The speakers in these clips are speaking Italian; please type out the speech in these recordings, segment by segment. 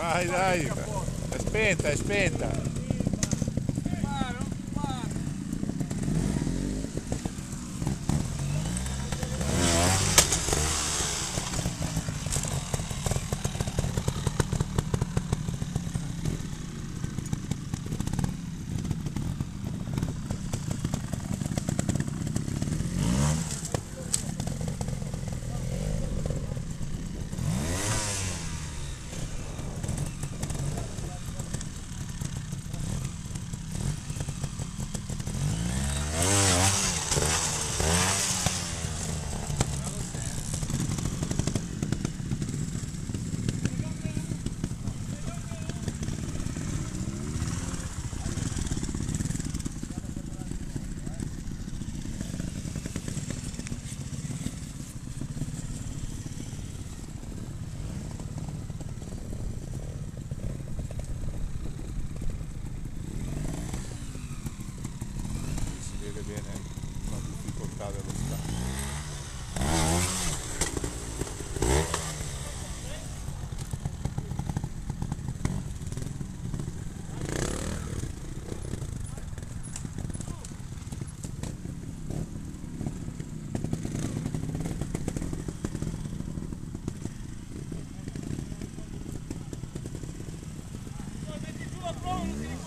Vai, dai. È spenta, è spenta. dello Stato. controlli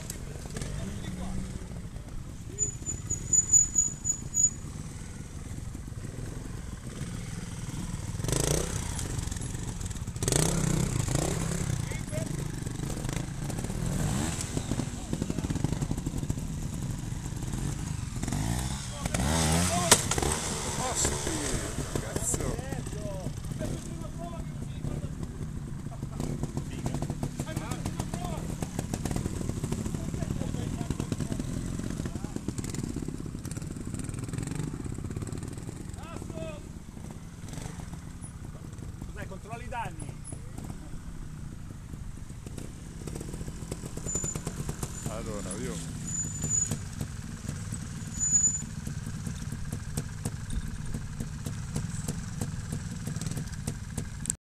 i danni. Allora, io